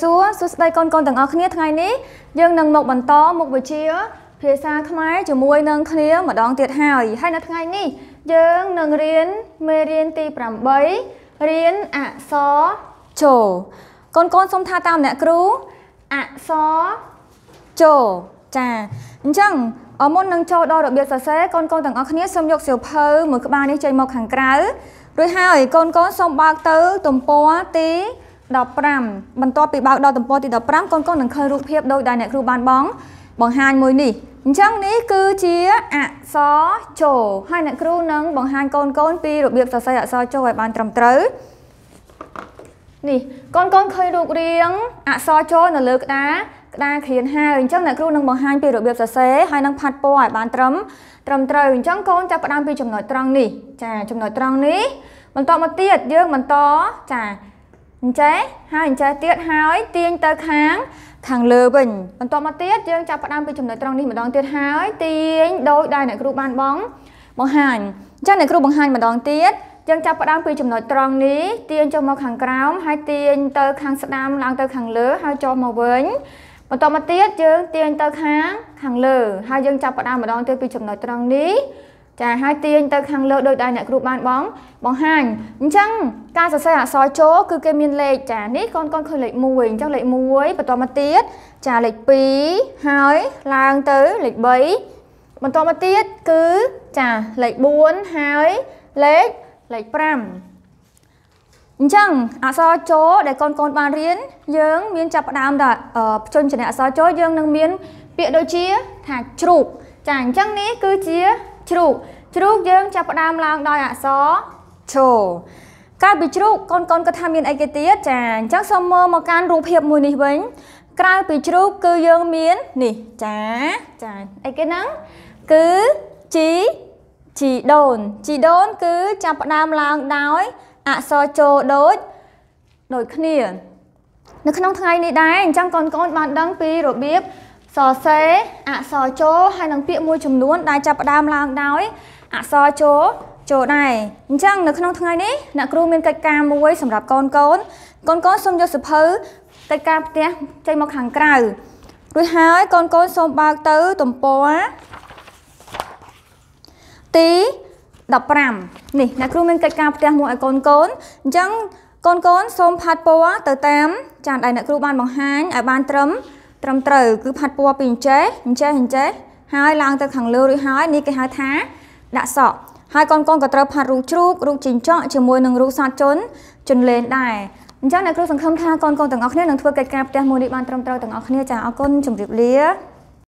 សួរសួស្តីកូនកូនទាំងអស់គ្នាថ្ងៃនេះយើងនឹងមកបន្តមុខវិជ្ជា ភាសាខ្មែរជាមួយនឹងគ្នាម្ដងទៀតហើយហើយនៅថ្ងៃនេះយើងនឹងរៀនមេរៀនទី8រៀនអក្សរចូលកូនកូនសូមថាតាមអ្នកគ្រូអក្សរចូលចាអញ្ចឹងមុននឹងចូលដល់របៀបសរសេរកូនកូនទាំងអស់គ្នាសូមយកសៀវភៅមួយក្បាលនេះចេញមកខាងក្រៅរួចហើយកូនកូនសូមបើកទៅទំព័រទី 15បន្ទាប់ពីបើកដល់ទំព័រទី15កូនកូននឹងឃើញរូបភាពដោយដែលអ្នកគ្រូបានបងបង្ហាញមួយនេះអញ្ចឹងនេះគឺជាអក្សរចូលហើយអ្នកគ្រូនឹងបង្ហាញកូនកូនពីរបៀបសរសេរអក្សរចូលឲ្យបានត្រឹមត្រូវនេះកូនកូនឃើញរូបរាងអក្សរចូលនៅលើក្តារក្តារគ្រានហើយអញ្ចឹងអ្នកគ្រូនឹងបង្ហាញពីរបៀបសរសេរហើយនឹងផាត់ពណ៌ឲ្យបានត្រឹមត្រឹមត្រូវអញ្ចឹងកូនចាប់ផ្ដើមពីចំណុចត្រង់នេះចាចំណុចត្រង់នេះបន្តមកទៀតយើងបន្តចា អញ្ចេះហើយអញ្ចេះទៀតហើយទាញទៅខាង ខាងលើវិញបន្តមកទៀតយើងចាប់ផ្ដើមពីចំណុចត្រង់នេះម្ដងទៀតហើយទាញដោយដែលអ្នកគ្រូបានបងបង្ហាញអញ្ចឹងអ្នកគ្រូបង្ហាញម្ដងទៀតយើងចាប់ផ្ដើមពីចំណុចត្រង់នេះទាញចុះមកខាងក្រោមហើយទាញទៅខាងស្ដាំឡើងទៅខាងលើហើយចុះមកវិញបន្តមកទៀតយើងទាញទៅខាងខាងលើហើយយើងចាប់ផ្ដើមម្ដងទៀតពីចំណុចត្រង់នេះ ចាហើយទាញទៅខាងលើដោយដែលអ្នកគ្រូបានបងបង្ហាញអញ្ចឹងការសរសេរអក្សរចូលគឺគេមានលេខចានេះកូនកូនឃើញលេខ1អញ្ចឹងលេខ1បន្តមកទៀតចាលេខ2ហើយឡើងទៅលេខ3បន្តមកទៀតគឺចាលេខ4ហើយលេខលេខ5អញ្ចឹងអក្សរចូលដែលកូនកូនបានរៀនយើងមានចាប់ផ្ដើមតែភ្ជញ្ជនៈអក្សរចូលយើងនឹងមានពាក្យដូចជាថាជ្រូកចាអញ្ចឹងនេះគឺជា ជ្រូកជ្រូកយើងចាប់ផ្ដើមឡើងដោយអក្សរឈកាលពីជ្រូកកូនកូនគាត់ថាមានអីគេទៀតចាអញ្ចឹងសូមមើលមកកាន់រូបភាពមួយនេះវិញក្រៅពីជ្រូកគឺយើងមាននេះចាចាអីគេហ្នឹងគឺជីជីដូនជីដូនគឺចាប់ផ្ដើមឡើងដោយអក្សរចូលដូចដូចគ្នា នៅក្នុងថ្ងៃនេះដែរអញ្ចឹងកូនកូនបានដឹងពីរបៀប សរសេរអក្សរចូលហើយនឹងពាក្យមួយចំនួនដែលចាប់ផ្ដើមឡើងដោយអក្សរចូលចូលដែរអញ្ចឹងនៅក្នុងថ្ងៃនេះអ្នកគ្រូមានកិច្ចការមួយសម្រាប់កូនកូនកូនកូនសូមយកសភៅកិច្ចការផ្ទះចេញមកខាងក្រៅរួចហើយកូនកូនសូមបើកទៅទំព័រទី15នេះអ្នកគ្រូមានកិច្ចការផ្ទះមួយឲ្យកូនកូនអញ្ចឹងកូនកូនសូមផាត់ពណ៌ទៅតាមចានដែលអ្នកគ្រូបានបង្ហាញឲ្យបានត្រឹម ត្រឹមត្រូវគឺផាត់ពណ៌ពីអញ្ចេះអញ្ចេះអញ្ចេះហើយឡើងទៅខាងលើរួចហើយនេះគេហៅថាដាក់សក់ហើយកូនកូនក៏ត្រូវផាត់រូបជ្រូករូបជីងចក់ជាមួយនឹងរូបសត្វជន់ជន់លេនដែរអញ្ចឹងអ្នកគ្រូសង្ឃឹមថាកូនកូនទាំងអស់គ្នានឹងធ្វើកិច្ចការផ្ទះមួយនេះបានត្រឹមត្រូវទាំងអស់គ្នាចាអរគុណជម្រាបលា